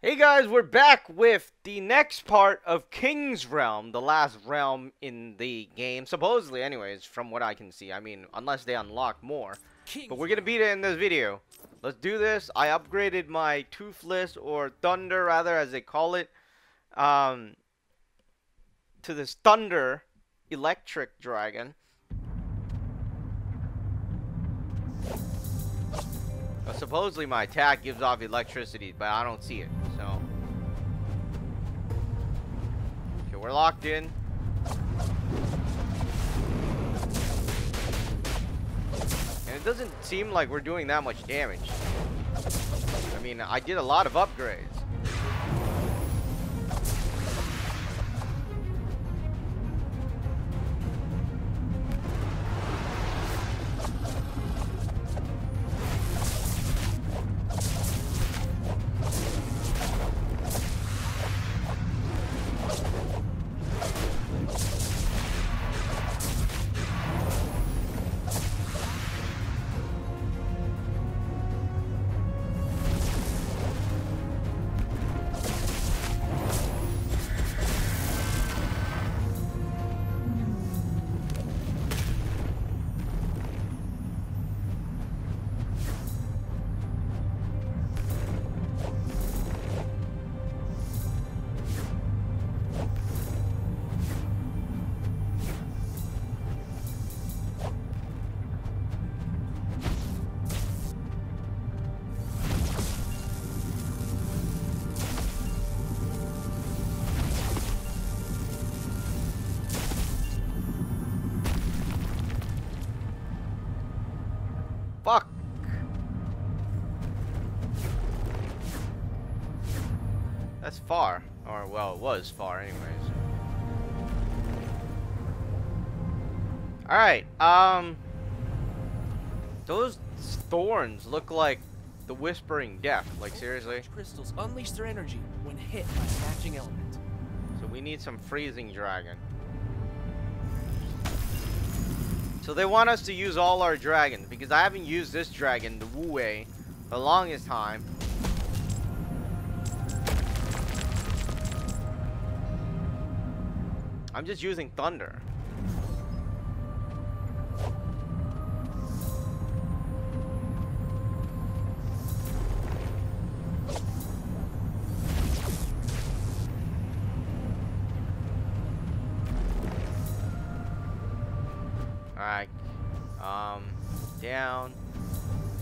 Hey guys, we're back with the next part of King's Realm, the last realm in the game. Supposedly, anyways, from what I can see. I mean, unless they unlock more. But we're gonna beat it in this video. Let's do this. I upgraded my Toothless, or Thunder, rather, as they call it, um, to this Thunder Electric Dragon. Supposedly my attack gives off electricity, but I don't see it, so. Okay, we're locked in. And it doesn't seem like we're doing that much damage. I mean, I did a lot of upgrades. Was far anyways. Alright, um... Those thorns look like the Whispering Death. Like, seriously? Crystals unleash their energy when hit by a matching element. So we need some Freezing Dragon. So they want us to use all our dragons because I haven't used this dragon, the Wu Wei, the longest time. I'm just using thunder. Alright. Um, down.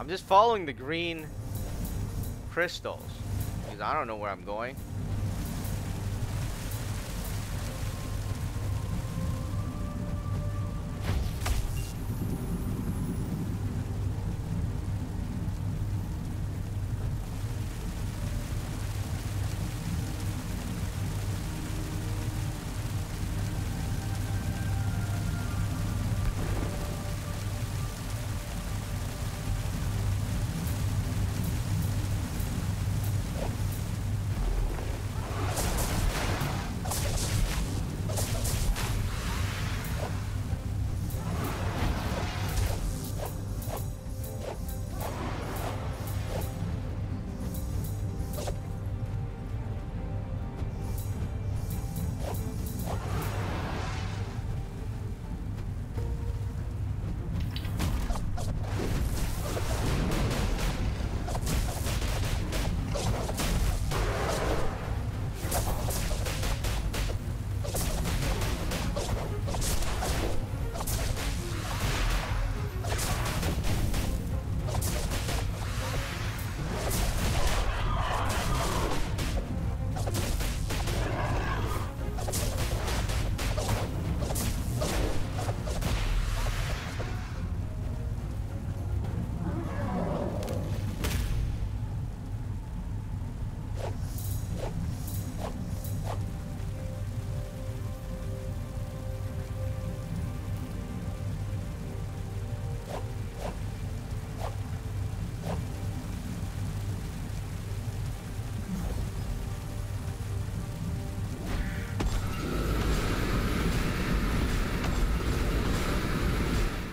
I'm just following the green crystals. Because I don't know where I'm going.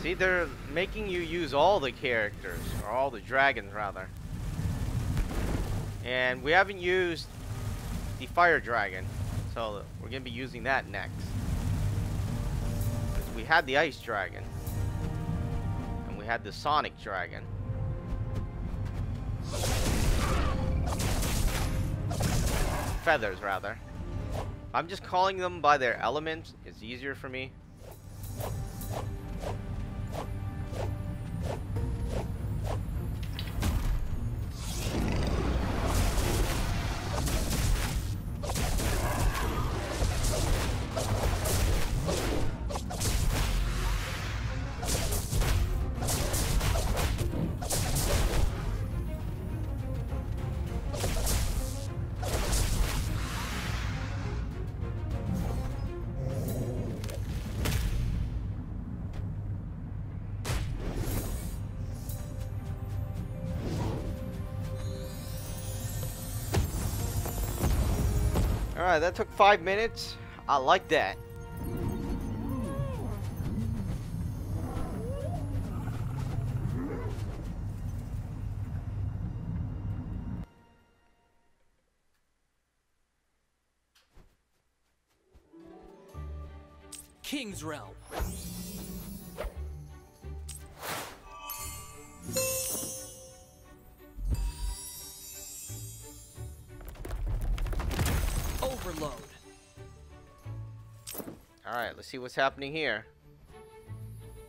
See, they're making you use all the characters, or all the dragons, rather. And we haven't used the fire dragon. So we're going to be using that next. We had the ice dragon. And we had the sonic dragon. Feathers, rather. I'm just calling them by their elements. It's easier for me. Alright, that took five minutes. I like that. King's Realm. Overload. Alright, let's see what's happening here.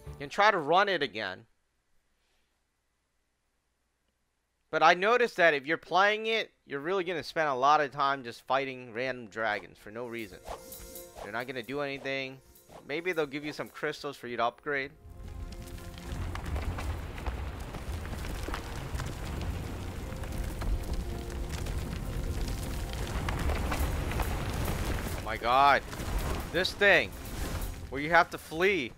You can try to run it again. But I noticed that if you're playing it, you're really going to spend a lot of time just fighting random dragons for no reason. They're not going to do anything. Maybe they'll give you some crystals for you to upgrade. My god. This thing. Where you have to flee.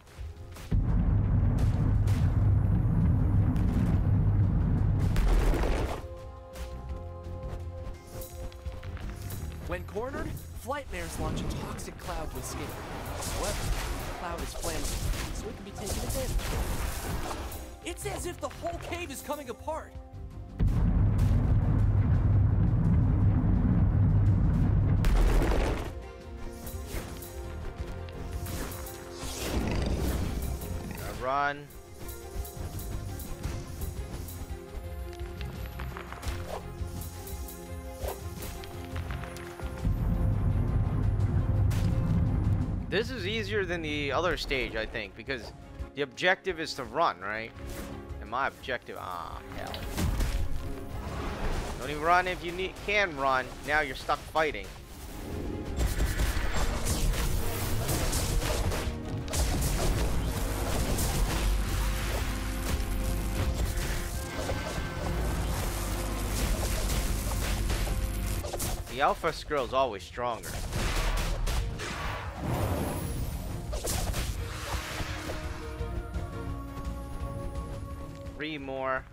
When cornered, Flightmares launch a toxic cloud to escape. However, the cloud is flammable, so it can be taken advantage of. It's as if the whole cave is coming apart. Run. This is easier than the other stage, I think, because the objective is to run, right? And my objective, ah, hell. Don't even run if you need, can run. Now you're stuck fighting. The Alpha Skrill is always stronger. Three more.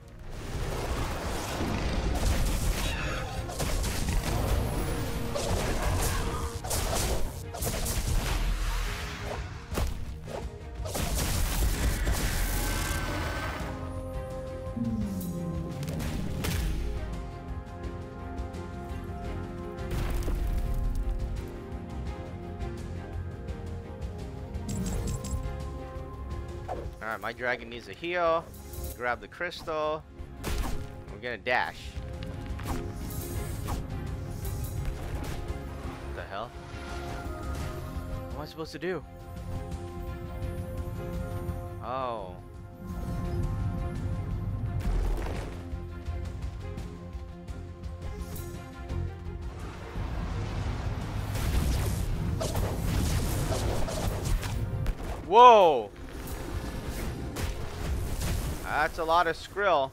Alright, my dragon needs a heal. Grab the crystal. We're gonna dash. What the hell? What am I supposed to do? Oh. Whoa! That's a lot of skrill.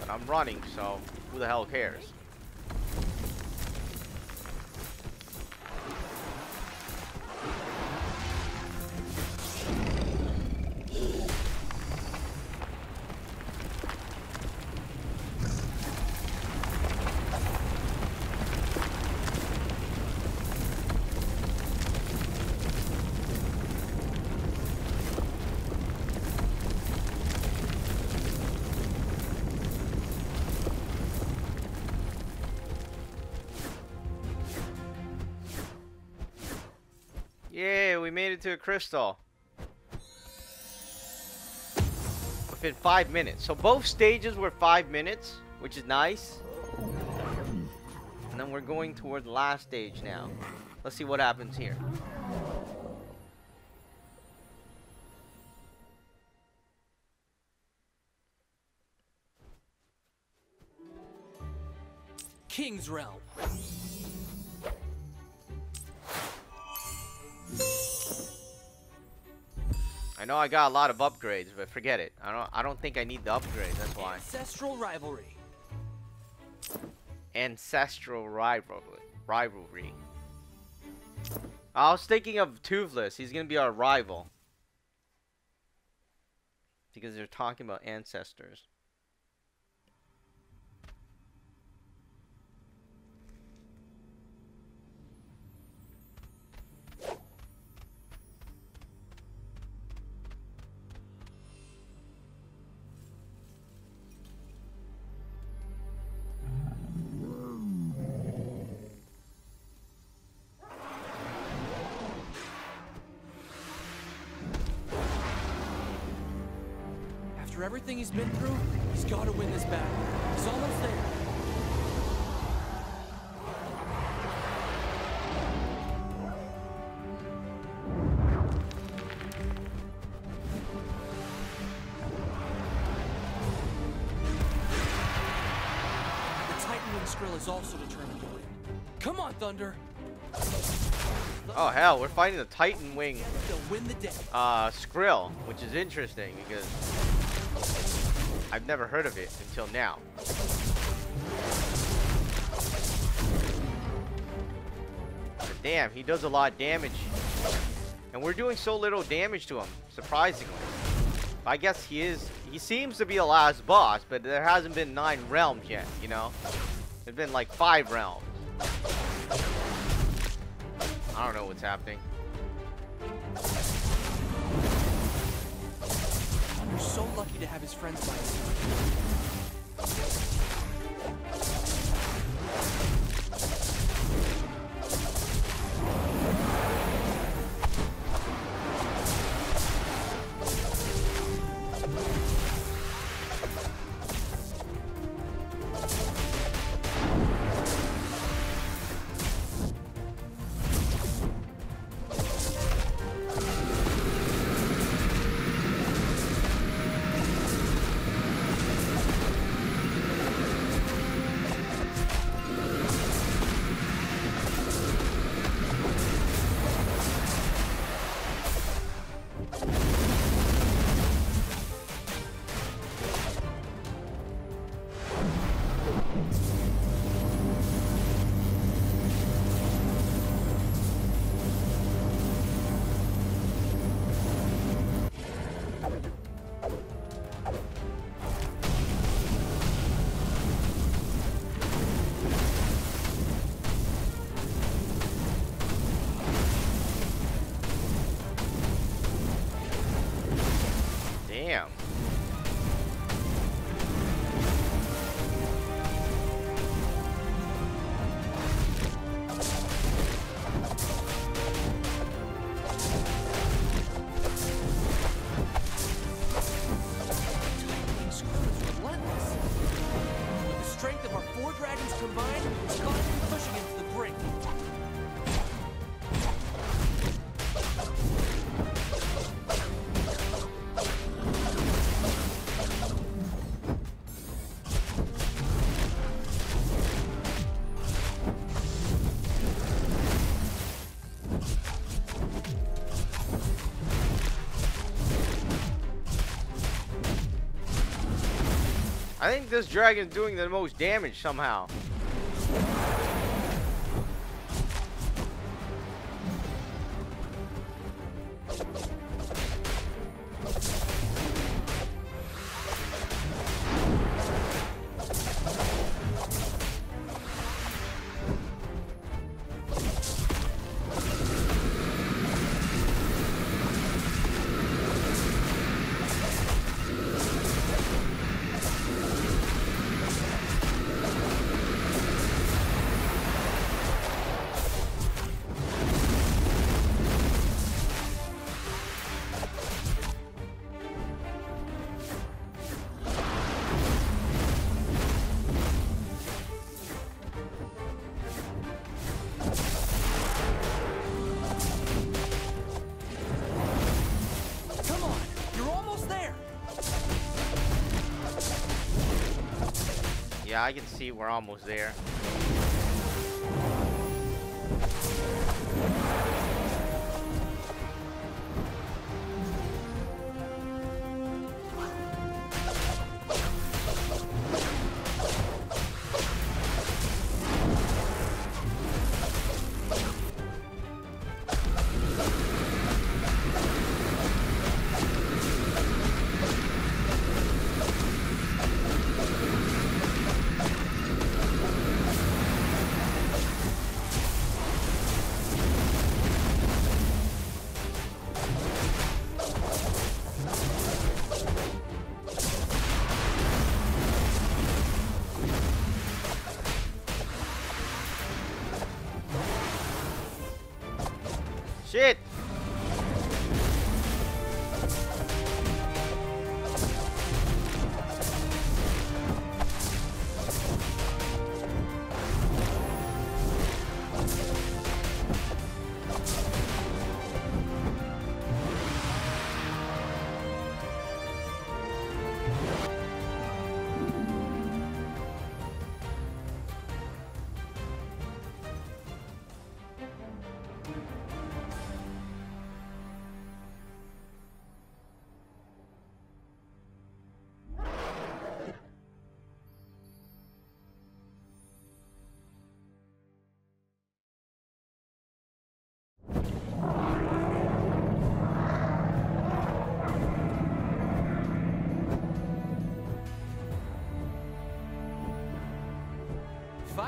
But I'm running, so who the hell cares? Made it to a crystal. Within five minutes. So both stages were five minutes, which is nice. And then we're going toward the last stage now. Let's see what happens here. King's Realm. I know I got a lot of upgrades, but forget it. I don't I don't think I need the upgrades, that's why. Ancestral rivalry. Ancestral rivalry. Rivalry. I was thinking of Toothless. He's gonna be our rival. Because they're talking about ancestors. He's been through, he's got to win this battle. He's almost there. The Titan Wing Skrill is also determined to win. Come on, Thunder! Oh hell, we're fighting the Titan Wing They'll win the day. uh, Skrill, which is interesting because I've never heard of it until now. But damn, he does a lot of damage. And we're doing so little damage to him, surprisingly. I guess he is, he seems to be the last boss, but there hasn't been nine realms yet, you know? There's been like five realms. I don't know what's happening. So lucky to have his friends by his side. Damn. I think this dragon's doing the most damage somehow. Yeah, I can see we're almost there.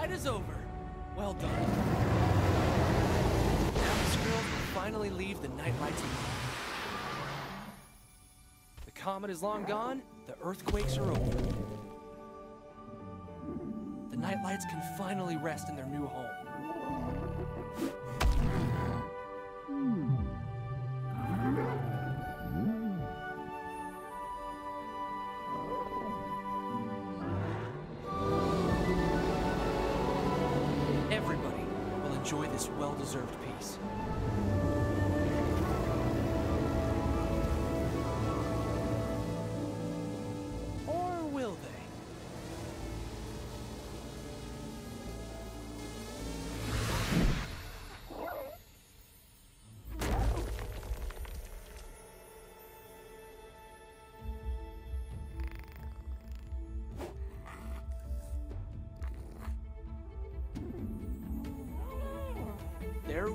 Fight is over. Well done. Now the Skrills will finally leave the Nightlights alone. The comet is long gone, the earthquakes are over. The Nightlights can finally rest in their new home. This well-deserved peace.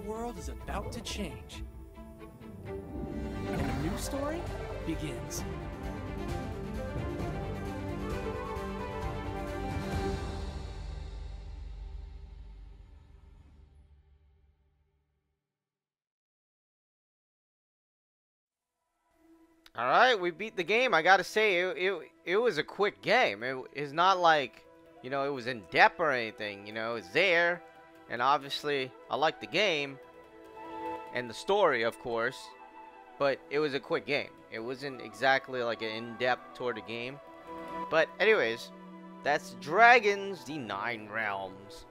World is about to change. And a new story begins. All right, we beat the game. I gotta say, it it, it was a quick game. It is not like, you know, it was in depth or anything. You know, it's there, and obviously, I like the game and the story, of course. But it was a quick game. It wasn't exactly like an in-depth toward the game. But anyways, that's Dragons: The Nine Realms.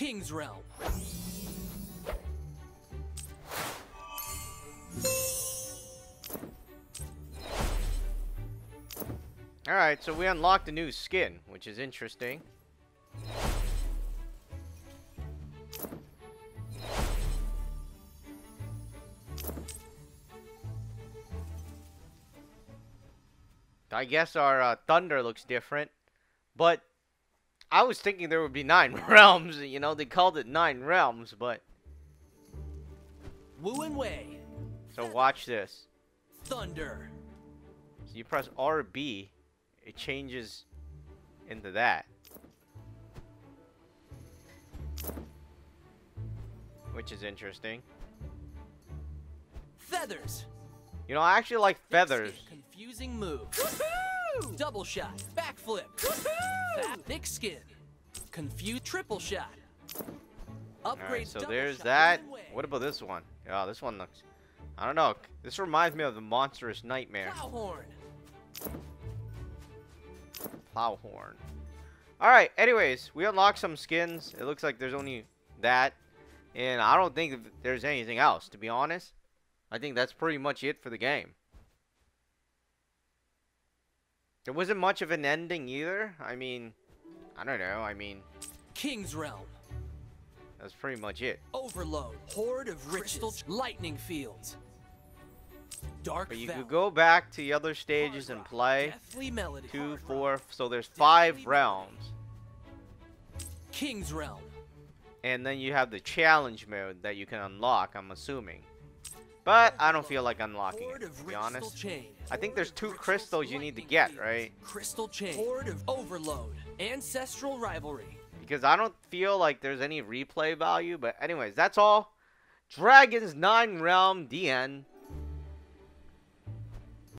King's Realm. Alright, so we unlocked a new skin, which is interesting. I guess our uh, thunder looks different, but I was thinking there would be nine realms. You know, they called it nine realms, but Wu and Wei. so watch this. Thunder. So you press RB, it changes into that. Which is interesting. Feathers. You know, I actually like feathers. Confusing move. Double shot. Backflip. Fat, thick skin. Confused triple shot. Upgrade Alright, so there's shot, that. Wu and Wei. What about this one? Oh, this one looks... I don't know. This reminds me of the Monstrous Nightmare. Plowhorn. Plowhorn. Alright, anyways, we unlocked some skins. It looks like there's only that. And I don't think there's anything else, to be honest. I think that's pretty much it for the game. There wasn't much of an ending either. I mean, I don't know. I mean, King's Realm. that's pretty much it. Overload. Horde of riches. Lightning fields. Dark But you Valley. could go back to the other stages Hard and play. Melody. Two, Hard four. So there's five realms. King's Realm. And then you have the challenge mode that you can unlock, I'm assuming. But I don't feel like unlocking it, to be honest. Chain. I think there's two crystals you need to get, right? Crystal Chain. Horde of Overload. Ancestral Rivalry. Because I don't feel like there's any replay value. But anyways, that's all. Dragon's 9 Realm, the end.